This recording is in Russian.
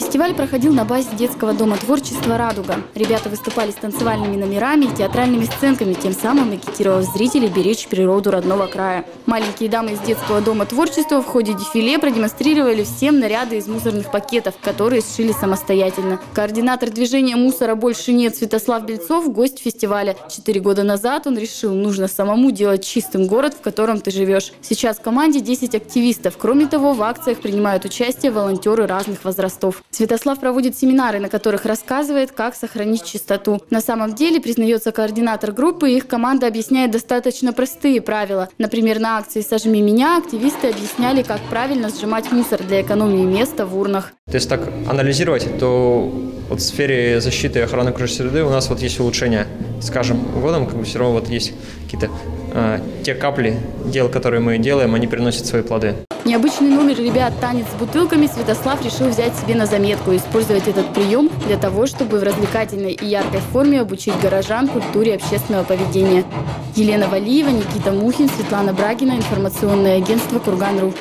Фестиваль проходил на базе детского дома творчества «Радуга». Ребята выступали с танцевальными номерами и театральными сценками, тем самым агитировав зрителей беречь природу родного края. Маленькие дамы из детского дома творчества в ходе дефиле продемонстрировали всем наряды из мусорных пакетов, которые сшили самостоятельно. Координатор движения «Мусора больше нет» Святослав Бельцов – гость фестиваля. Четыре года назад он решил, нужно самому делать чистым город, в котором ты живешь. Сейчас в команде 10 активистов. Кроме того, в акциях принимают участие волонтеры разных возрастов. Святослав проводит семинары, на которых рассказывает, как сохранить чистоту. На самом деле, признается координатор группы, их команда объясняет достаточно простые правила. Например, на акции «Сожми меня» активисты объясняли, как правильно сжимать мусор для экономии места в урнах. Если так анализировать, то вот в сфере защиты и охраны окружающей среды у нас вот есть улучшения. С каждым годом как бы все равно вот есть какие-то э, те капли дел, которые мы делаем, они приносят свои плоды. Необычный номер ребят «Танец с бутылками» Святослав решил взять себе на заметку и использовать этот прием для того, чтобы в развлекательной и яркой форме обучить горожан культуре общественного поведения. Елена Валиева, Никита Мухин, Светлана Брагина, информационное агентство «Курган.ру».